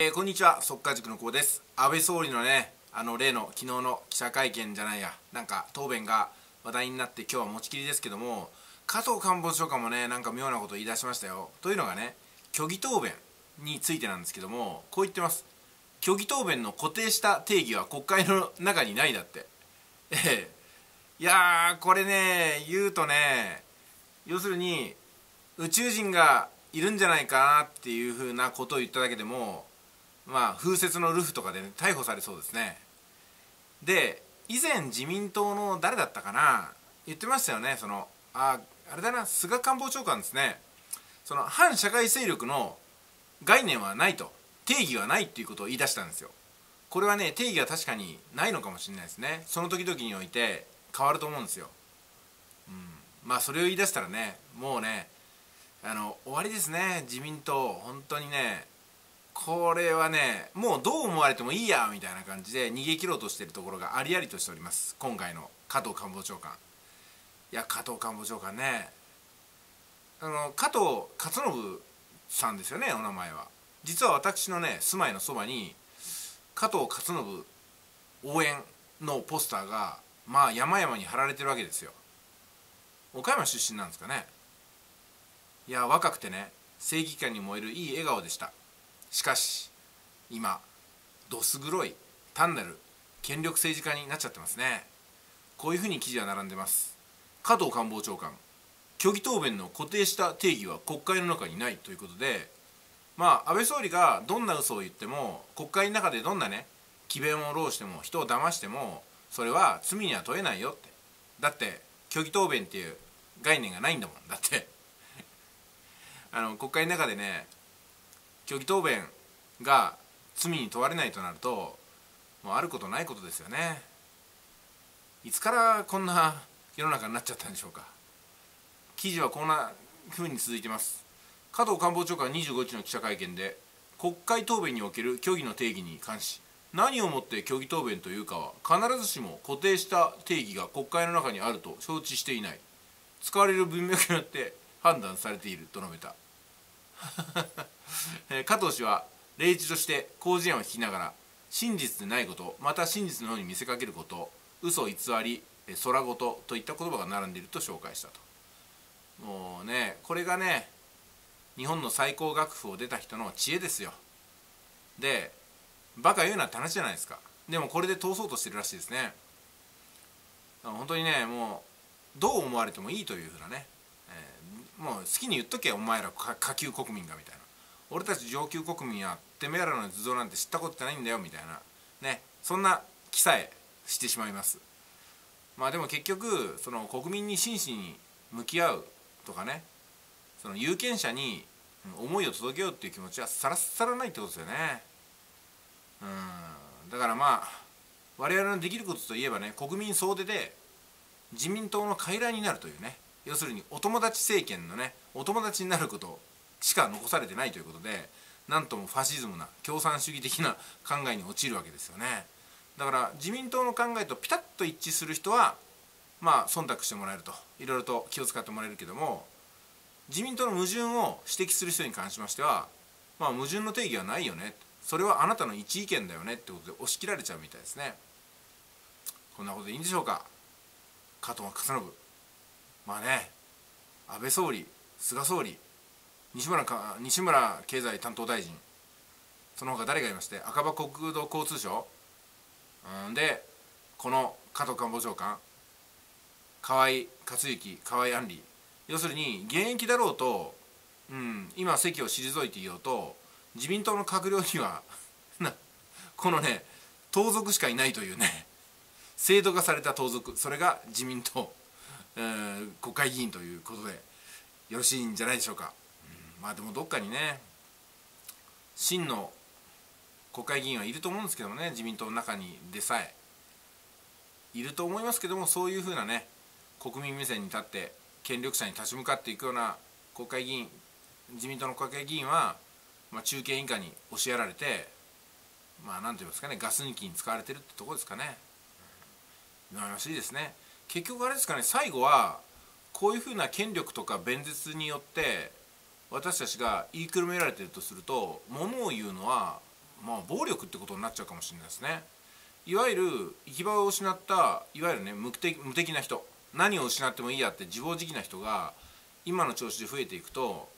えー、こんにちは。速稼塾の久保です。安倍総理のねあの例の昨日の記者会見じゃないや。なんか答弁が話題になって今日は持ちきりですけども加藤官房長官もねなんか妙なこと言い出しましたよ。というのがね虚偽答弁についてなんですけどもこう言ってます。虚偽答弁の固定した定義は国会の中にないだって。ええ。いやーこれね言うとね要するに宇宙人がいるんじゃないかなっていうふうなことを言っただけでもまあ風雪のルフとかで、ね、逮捕されそうですね。で以前自民党の誰だったかな言ってましたよね。そのああれだな菅官房長官ですね。その反社会勢力の概念はないと定義はないっていうことを言い出したんですよ。これはね定義は確かにないのかもしれないですね。その時々において変わると思うんですよ、うん、まあそれを言い出したらねもうねあの終わりですね自民党。本当にねこれはねもうどう思われてもいいやみたいな感じで逃げ切ろうとしているところがありありとしております。今回の加藤官房長官。いや加藤官房長官ね。あの加藤勝信さんですよねお名前は。実は私のね住まいのそばに加藤勝信応援のポスターがまあ山々に貼られてるわけですよ。岡山出身なんですかね。いや若くてね正義感に燃えるいい笑顔でした。しかし今どす黒い単なる権力政治家になっちゃってますね。こういうふうに記事は並んでます。加藤官房長官虚偽答弁の固定した定義は国会の中にないということでまあ安倍総理がどんな嘘を言っても国会の中でどんなね詭弁を弄しても人を騙してもそれは罪には問えないよって。だって虚偽答弁っていう概念がないんだもん。だって。あの国会の中でね虚偽答弁が罪に問われないとなるともうあることないことですよね。いつからこんな世の中になっちゃったんでしょうか。記事はこんな風に続いてます。加藤官房長官25日の記者会見で国会答弁における虚偽の定義に関し何をもって虚偽答弁というかは必ずしも固定した定義が国会の中にあると承知していない。使われる文脈によって判断されていると述べた。加藤氏は例示として広辞苑を引きながら真実でないことまた真実のように見せかけること嘘偽り空言といった言葉が並んでいると紹介したと。もうねこれがね日本の最高学府を出た人の知恵ですよ。でバカ言うなって話じゃないですか。でもこれで通そうとしてるらしいですね。本当にねもうどう思われてもいいというふうなねもう好きに言っとけお前ら下級国民がみたいな。俺たち上級国民はてめえらの図像なんて知ったことないんだよみたいな。ね。そんな気さえしてしまいます。まあでも結局その国民に真摯に向き合うとかね。その有権者に思いを届けようっていう気持ちはさらさらないってことですよね。うん。だからまあ我々のできることといえばね国民総出で自民党の傀儡になるというね。要するにお友達政権のねお友達になることしか残されてないということでなんともファシズムな共産主義的な考えに陥るわけですよね。だから自民党の考えとピタッと一致する人はまあ忖度してもらえると。いろいろと気を使ってもらえるけども自民党の矛盾を指摘する人に関しましてはまあ矛盾の定義はないよね。それはあなたの一意見だよねってことで押し切られちゃうみたいですね。こんなことでいいんでしょうか。加藤勝信。まあね安倍総理菅総理西村か西村経済担当大臣その他誰がいまして赤羽国土交通省うんでこの加藤官房長官河井克行河井案里要するに現役だろうと、うん、今席を退いていようと自民党の閣僚には このね盗賊しかいないというね制度化された盗賊それが自民党。えー、国会議員ということでよろしいんじゃないでしょうか、うん、まあでもどっかにね真の国会議員はいると思うんですけどもね自民党の中にでさえ。いると思いますけどもそういうふうなね国民目線に立って権力者に立ち向かっていくような国会議員自民党の国会議員は、まあ、中堅以下に押しやられてまあ何て言いますかねガス抜きに使われてるってとこですかね。悩ましいですね。結局あれですかね最後はこういうふうな権力とか弁舌によって私たちが言いくるめられてるとするとものを言うのはまあ暴力ってことになっちゃうかもしれないですね。いわゆる行き場を失ったいわゆるね無敵無敵な人何を失ってもいいやって自暴自棄な人が今の調子で増えていくと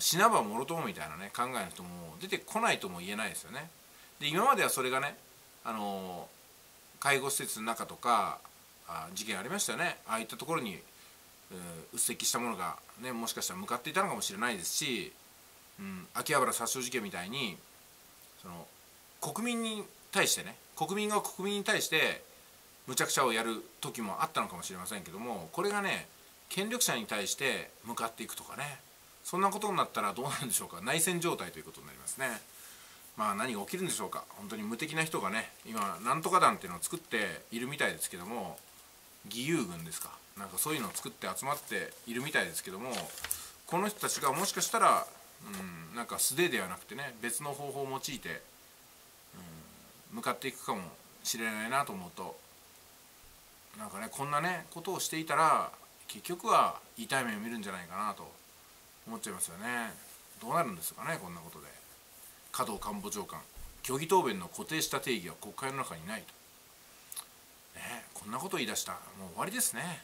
死なばもろともみたいなね考えの人も出てこないとも言えないですよね。で今まではそれがねあの介護施設の中とかあ事件ありましたよね。ああいったところに、ううっせきしたものが、ね、もしかしたら向かっていたのかもしれないですし、うん、秋葉原殺傷事件みたいにその国民に対してね国民が国民に対してむちゃくちゃをやる時もあったのかもしれませんけどもこれがね権力者に対して向かっていくとかねそんなことになったらどうなんでしょうか。内戦状態ということになりますね。まあ何が起きるんでしょうか。本当に無敵な人がね今なんとか団っていうのを作っているみたいですけども義勇軍ですか。なんかそういうのを作って集まっているみたいですけどもこの人たちがもしかしたら、うん、なんか素手ではなくてね別の方法を用いて、うん、向かっていくかもしれないなと思うとなんかねこんなねことをしていたら結局は痛い目を見るんじゃないかなと思っちゃいますよね。どうなるんですかねこんなことで。加藤官房長官。虚偽答弁の固定した定義は国会の中にないと。んなこと言い出したらもう終わりですね。